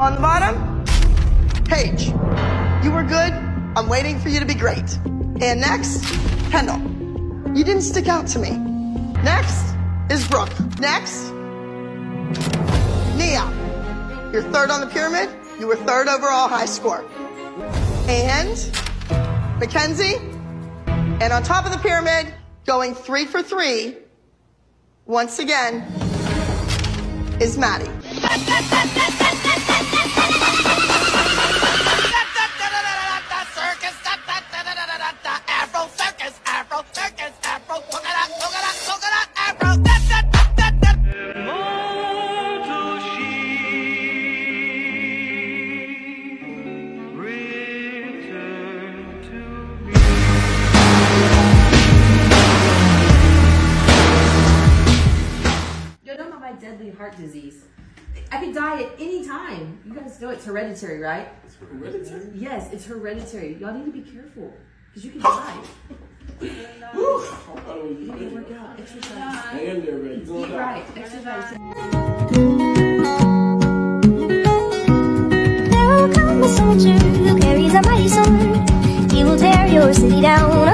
On the bottom, Paige. You were good. I'm waiting for you to be great. And next, Kendall. You didn't stick out to me. Next is Brooke. Next, Nia. You're third on the pyramid. You were third overall high score. And Mackenzie. And on top of the pyramid, going three for three, once again, is Maddie. any. You guys know it's hereditary, right? It's hereditary? Yes, it's hereditary. Y'all need to be careful. Because you can die. You need to work out, exercise. Eat right, exercise. Now come a soldier who carries a mighty sword. He will tear your city down.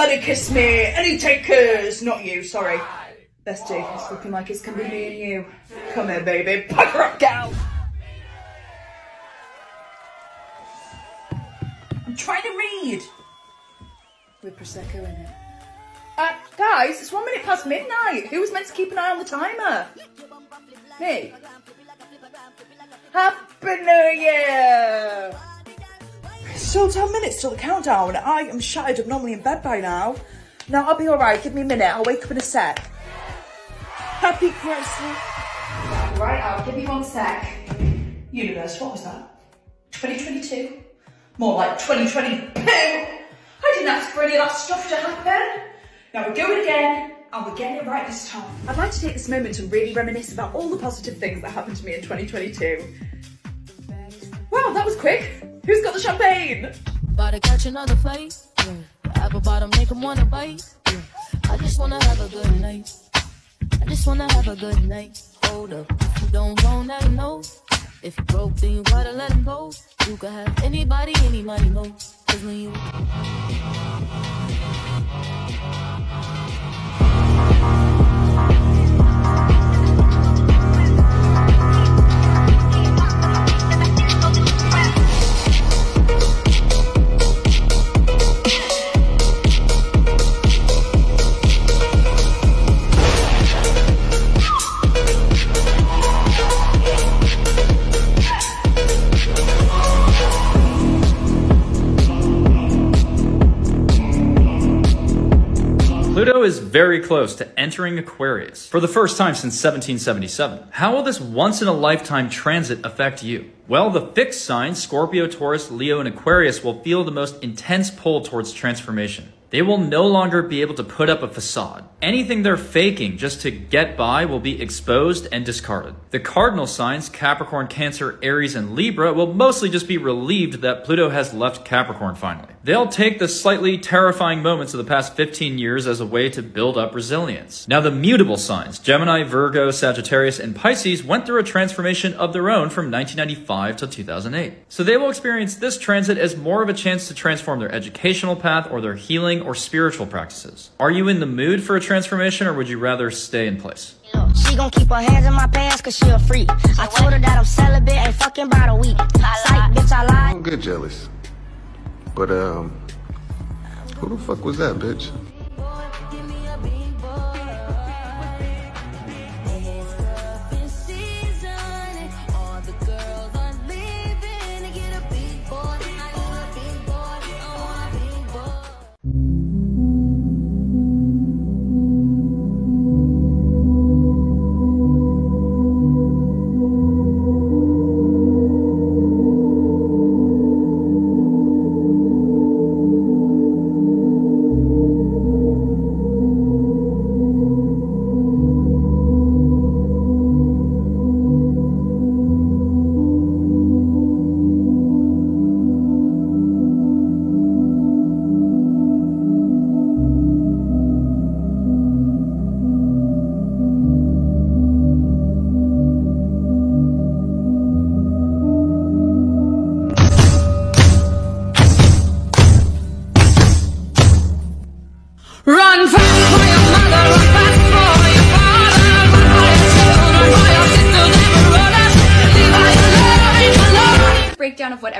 Somebody kiss me. Any takers? Not you, sorry. Bestie, it's looking like it's gonna be me and you. Come here, baby. Pucker up, gal. I'm trying to read. With Prosecco in it. Uh, guys, it's one minute past midnight. Who was meant to keep an eye on the timer? Me. Happy New Year! Still 10 minutes till the countdown. I am shattered. I'm normally in bed by now. Now I'll be alright. Give me a minute. I'll wake up in a sec. Happy Christmas. Right, I'll give you one sec. Universe, what was that? 2022? More like 2022. I didn't ask for any of that stuff to happen. Now we're going again, and we're getting it right this time. I'd like to take this moment to really reminisce about all the positive things that happened to me in 2022. Wow, that was quick. Who's got the champagne? About to catch another fight. Yeah. Apple bottom make 'em wanna bite. I just wanna have a good night. I just wanna have a good night. Hold up. If you don't want that, no. If you broke, then you gotta let him go. You can have anybody, any money, no. Cause when you very close to entering Aquarius for the first time since 1777. How will this once in a lifetime transit affect you? Well, the fixed signs, Scorpio, Taurus, Leo, and Aquarius, will feel the most intense pull towards transformation. They will no longer be able to put up a facade. Anything they're faking just to get by will be exposed and discarded. The cardinal signs, Capricorn, Cancer, Aries, and Libra, will mostly just be relieved that Pluto has left Capricorn finally. They'll take the slightly terrifying moments of the past 15 years as a way to build up resilience. Now, the mutable signs, Gemini, Virgo, Sagittarius, and Pisces, went through a transformation of their own from 1995 to 2008. So they will experience this transit as more of a chance to transform their educational path or their healing or spiritual practices. Are you in the mood for a transformation or would you rather stay in place? She gon' keep her hands in my pants cause she a freak. I told her that I'm celibate, ain't fucking about a week. Psych, bitch, I lied. don't get jealous. But um, who the fuck was that, bitch?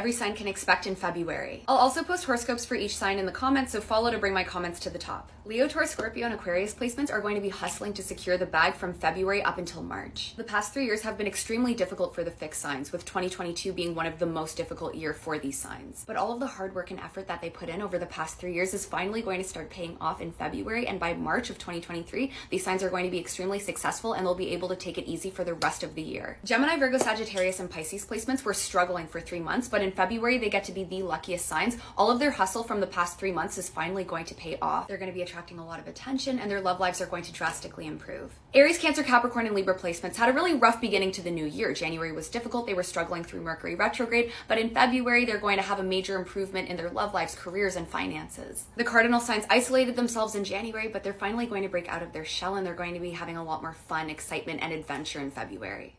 Every sign can expect in February. I'll also post horoscopes for each sign in the comments, so follow to bring my comments to the top. Leo, Taurus, Scorpio, and Aquarius placements are going to be hustling to secure the bag from February up until March. The past three years have been extremely difficult for the fixed signs, with 2022 being one of the most difficult year for these signs. But all of the hard work and effort that they put in over the past three years is finally going to start paying off in February, and by March of 2023, these signs are going to be extremely successful and they'll be able to take it easy for the rest of the year. Gemini, Virgo, Sagittarius, and Pisces placements were struggling for three months, but in February, they get to be the luckiest signs. All of their hustle from the past three months is finally going to pay off. They're going to be attracting a lot of attention and their love lives are going to drastically improve. Aries, Cancer, Capricorn, and Libra placements had a really rough beginning to the new year. January was difficult. They were struggling through Mercury retrograde, but in February, they're going to have a major improvement in their love lives, careers, and finances. The cardinal signs isolated themselves in January, but they're finally going to break out of their shell and they're going to be having a lot more fun, excitement, and adventure in February.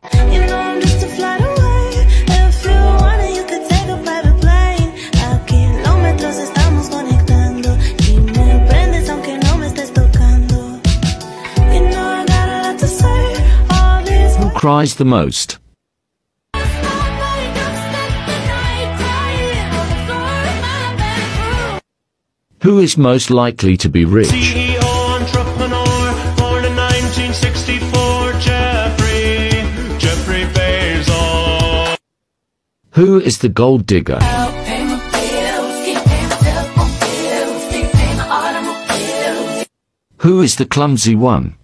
Kilómetros estamos conectando. Y me prendes aunque no me estés tocando. You know I got a lot to say. All this Who cries the most? Who is most likely to be rich? CEO, entrepreneur, born in 1964, Jeffrey, Jeffrey Bezos. Who is the gold digger? Who is the clumsy one?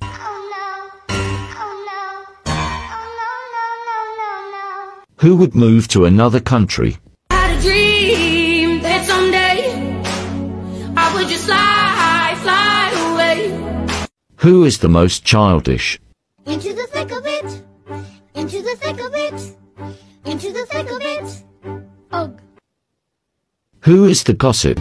Who would move to another country? had a dream that someday I would just fly, fly away. Who is the most childish? Into the thick of it. Into the thick of it. Into the thick of it. Ugh. Who is the gossip?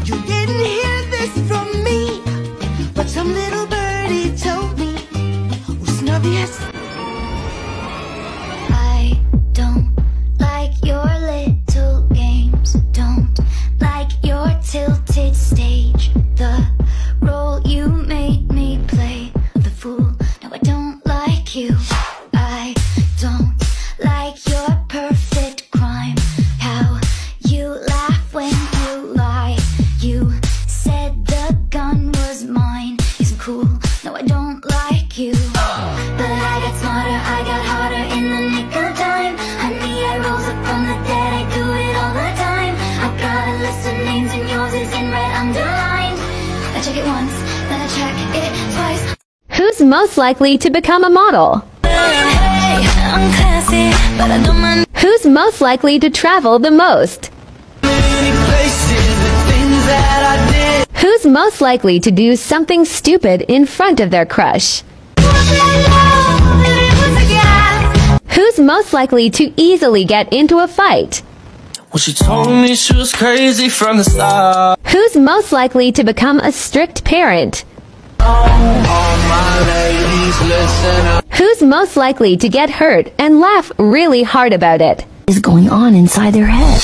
Who's most likely to become a model? Hey, I'm classy, but I don't mind Who's most likely to travel the most? many places, the things that I did. Who's most likely to do something stupid in front of their crush? Who's most likely to easily get into a fight? Well, she told me she was crazy from the start. Who's most likely to become a strict parent? Who's most likely to get hurt and laugh really hard about it? Is going on inside their head?